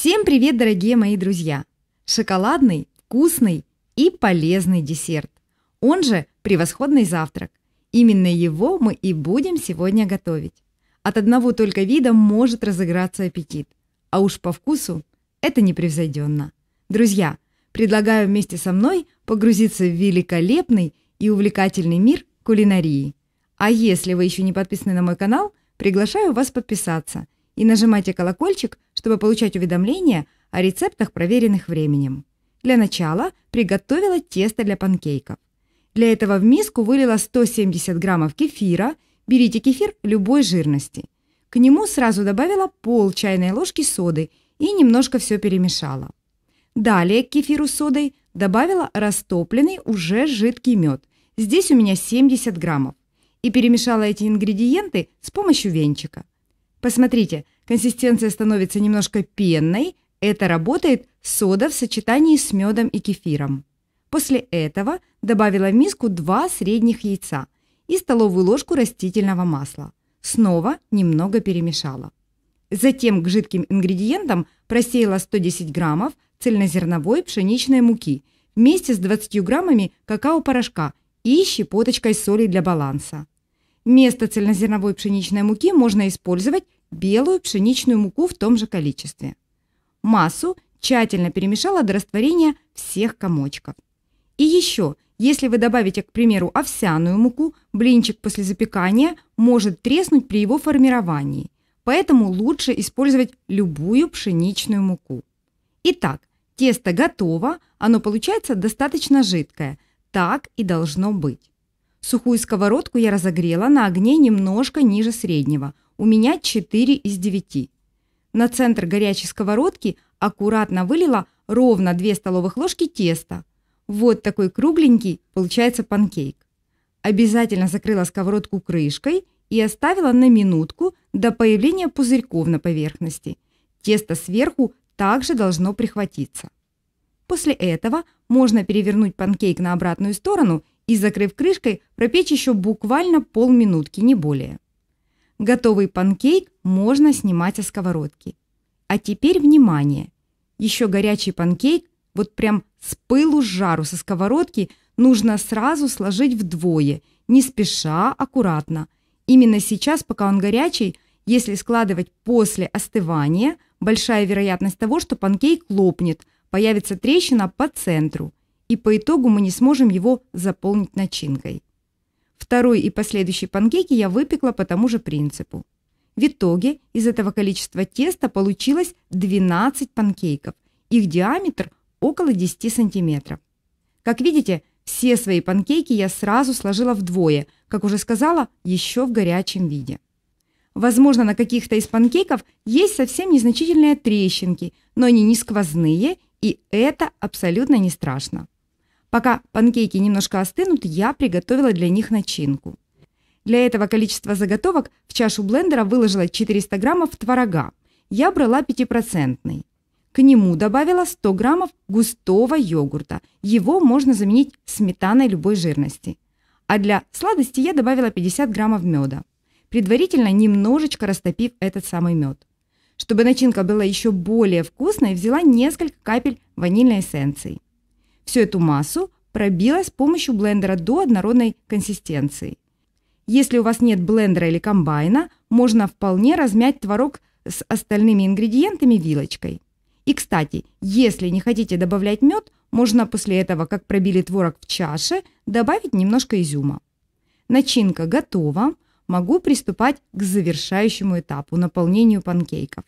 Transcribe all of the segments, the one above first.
Всем привет, дорогие мои друзья! Шоколадный, вкусный и полезный десерт. Он же превосходный завтрак. Именно его мы и будем сегодня готовить. От одного только вида может разыграться аппетит. А уж по вкусу это непревзойденно. Друзья, предлагаю вместе со мной погрузиться в великолепный и увлекательный мир кулинарии. А если вы еще не подписаны на мой канал, приглашаю вас подписаться – и нажимайте колокольчик, чтобы получать уведомления о рецептах, проверенных временем. Для начала приготовила тесто для панкейков. Для этого в миску вылила 170 граммов кефира, берите кефир любой жирности. К нему сразу добавила пол чайной ложки соды и немножко все перемешала. Далее к кефиру содой добавила растопленный уже жидкий мед. Здесь у меня 70 граммов. И перемешала эти ингредиенты с помощью венчика. Посмотрите, консистенция становится немножко пенной. Это работает сода в сочетании с медом и кефиром. После этого добавила в миску 2 средних яйца и столовую ложку растительного масла. Снова немного перемешала. Затем к жидким ингредиентам просеяла 110 граммов цельнозерновой пшеничной муки вместе с 20 граммами какао-порошка и щепоточкой соли для баланса. Вместо цельнозерновой пшеничной муки можно использовать белую пшеничную муку в том же количестве. Массу тщательно перемешала до растворения всех комочков. И еще, если вы добавите, к примеру, овсяную муку, блинчик после запекания может треснуть при его формировании, поэтому лучше использовать любую пшеничную муку. Итак, тесто готово, оно получается достаточно жидкое, так и должно быть. Сухую сковородку я разогрела на огне немножко ниже среднего – у меня 4 из 9. На центр горячей сковородки аккуратно вылила ровно 2 столовых ложки теста. Вот такой кругленький получается панкейк. Обязательно закрыла сковородку крышкой и оставила на минутку до появления пузырьков на поверхности. Тесто сверху также должно прихватиться. После этого можно перевернуть панкейк на обратную сторону и, закрыв крышкой, пропечь еще буквально полминутки, не более. Готовый панкейк можно снимать со сковородки. А теперь внимание! Еще горячий панкейк, вот прям с пылу с жару со сковородки, нужно сразу сложить вдвое, не спеша, аккуратно. Именно сейчас, пока он горячий, если складывать после остывания, большая вероятность того, что панкейк лопнет, появится трещина по центру, и по итогу мы не сможем его заполнить начинкой. Второй и последующий панкейки я выпекла по тому же принципу. В итоге из этого количества теста получилось 12 панкейков. Их диаметр около 10 сантиметров. Как видите, все свои панкейки я сразу сложила вдвое, как уже сказала, еще в горячем виде. Возможно, на каких-то из панкейков есть совсем незначительные трещинки, но они не сквозные, и это абсолютно не страшно. Пока панкейки немножко остынут, я приготовила для них начинку. Для этого количества заготовок в чашу блендера выложила 400 граммов творога. Я брала 5%. К нему добавила 100 граммов густого йогурта. Его можно заменить сметаной любой жирности. А для сладости я добавила 50 граммов меда, предварительно немножечко растопив этот самый мед. Чтобы начинка была еще более вкусной, взяла несколько капель ванильной эссенции. Всю эту массу пробила с помощью блендера до однородной консистенции. Если у вас нет блендера или комбайна, можно вполне размять творог с остальными ингредиентами вилочкой. И, кстати, если не хотите добавлять мед, можно после этого, как пробили творог в чаше, добавить немножко изюма. Начинка готова. Могу приступать к завершающему этапу – наполнению панкейков.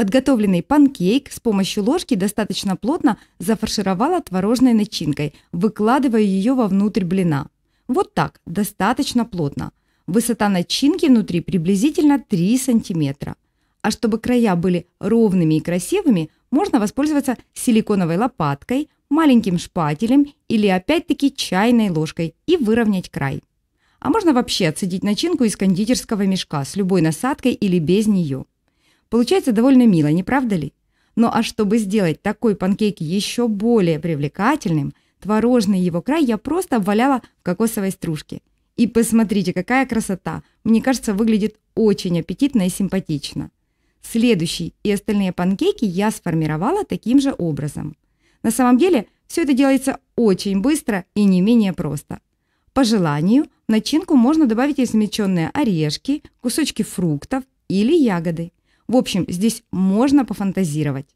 Подготовленный панкейк с помощью ложки достаточно плотно зафаршировала творожной начинкой, выкладывая ее вовнутрь блина. Вот так, достаточно плотно. Высота начинки внутри приблизительно 3 см. А чтобы края были ровными и красивыми, можно воспользоваться силиконовой лопаткой, маленьким шпателем или опять-таки чайной ложкой и выровнять край. А можно вообще отсадить начинку из кондитерского мешка с любой насадкой или без нее. Получается довольно мило, не правда ли? Ну а чтобы сделать такой панкейк еще более привлекательным, творожный его край я просто обваляла в кокосовой стружке. И посмотрите, какая красота! Мне кажется, выглядит очень аппетитно и симпатично. Следующий и остальные панкейки я сформировала таким же образом. На самом деле все это делается очень быстро и не менее просто. По желанию в начинку можно добавить измельченные орешки, кусочки фруктов или ягоды. В общем, здесь можно пофантазировать.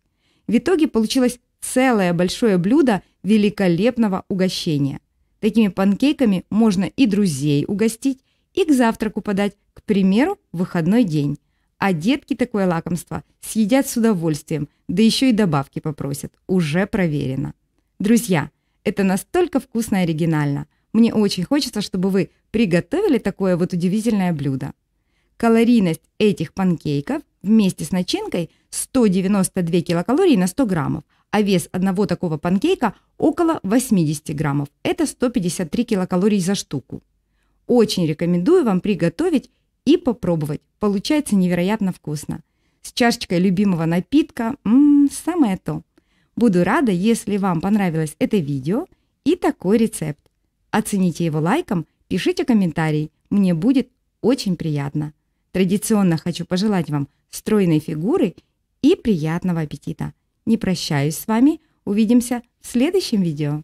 В итоге получилось целое большое блюдо великолепного угощения. Такими панкейками можно и друзей угостить, и к завтраку подать, к примеру, в выходной день. А детки такое лакомство съедят с удовольствием, да еще и добавки попросят. Уже проверено. Друзья, это настолько вкусно и оригинально. Мне очень хочется, чтобы вы приготовили такое вот удивительное блюдо. Калорийность этих панкейков вместе с начинкой 192 килокалорий на 100 граммов, а вес одного такого панкейка около 80 граммов. Это 153 килокалорий за штуку. Очень рекомендую вам приготовить и попробовать. Получается невероятно вкусно. С чашечкой любимого напитка м -м, самое то. Буду рада, если вам понравилось это видео и такой рецепт. Оцените его лайком, пишите комментарий, мне будет очень приятно. Традиционно хочу пожелать вам стройной фигуры и приятного аппетита. Не прощаюсь с вами, увидимся в следующем видео.